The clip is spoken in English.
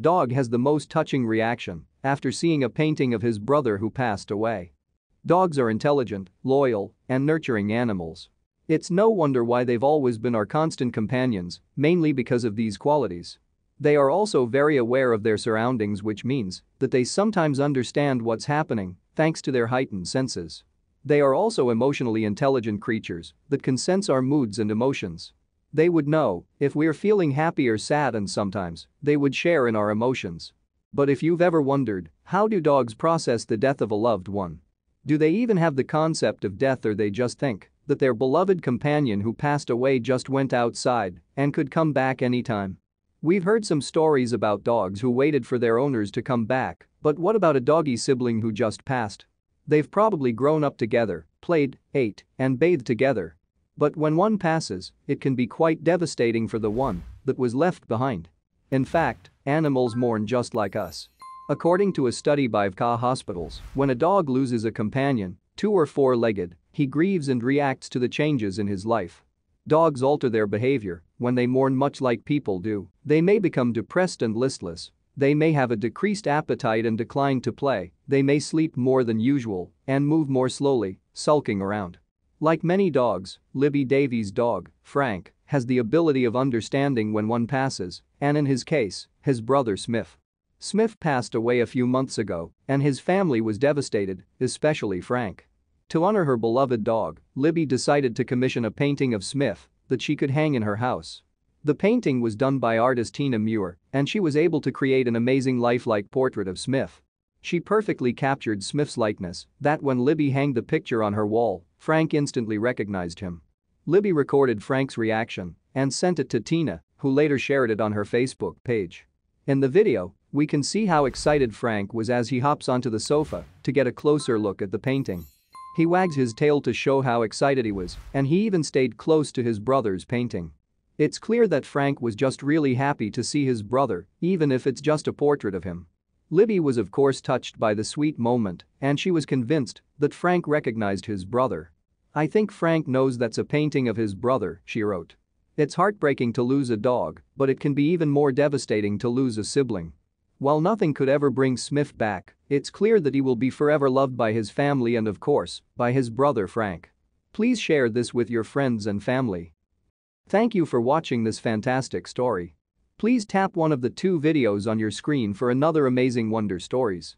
Dog has the most touching reaction after seeing a painting of his brother who passed away. Dogs are intelligent, loyal, and nurturing animals. It's no wonder why they've always been our constant companions, mainly because of these qualities. They are also very aware of their surroundings which means that they sometimes understand what's happening thanks to their heightened senses. They are also emotionally intelligent creatures that can sense our moods and emotions. They would know if we're feeling happy or sad and sometimes they would share in our emotions. But if you've ever wondered, how do dogs process the death of a loved one? Do they even have the concept of death or they just think that their beloved companion who passed away just went outside and could come back anytime? We've heard some stories about dogs who waited for their owners to come back, but what about a doggy sibling who just passed? They've probably grown up together, played, ate, and bathed together. But when one passes, it can be quite devastating for the one that was left behind. In fact, animals mourn just like us. According to a study by VCA hospitals, when a dog loses a companion, two or four-legged, he grieves and reacts to the changes in his life. Dogs alter their behavior when they mourn much like people do. They may become depressed and listless. They may have a decreased appetite and decline to play. They may sleep more than usual and move more slowly, sulking around. Like many dogs, Libby Davey's dog, Frank, has the ability of understanding when one passes, and in his case, his brother Smiff. Smiff passed away a few months ago, and his family was devastated, especially Frank. To honor her beloved dog, Libby decided to commission a painting of Smiff that she could hang in her house. The painting was done by artist Tina Muir, and she was able to create an amazing lifelike portrait of Smiff. She perfectly captured Smiff's likeness that when Libby hanged the picture on her wall, Frank instantly recognized him. Libby recorded Frank's reaction and sent it to Tina, who later shared it on her Facebook page. In the video, we can see how excited Frank was as he hops onto the sofa to get a closer look at the painting. He wags his tail to show how excited he was, and he even stayed close to his brother's painting. It's clear that Frank was just really happy to see his brother, even if it's just a portrait of him. Libby was of course touched by the sweet moment, and she was convinced that Frank recognized his brother. I think Frank knows that's a painting of his brother, she wrote. It's heartbreaking to lose a dog, but it can be even more devastating to lose a sibling. While nothing could ever bring Smiff back, it's clear that he will be forever loved by his family and of course, by his brother Frank. Please share this with your friends and family. Thank you for watching this fantastic story. Please tap one of the two videos on your screen for another amazing wonder stories.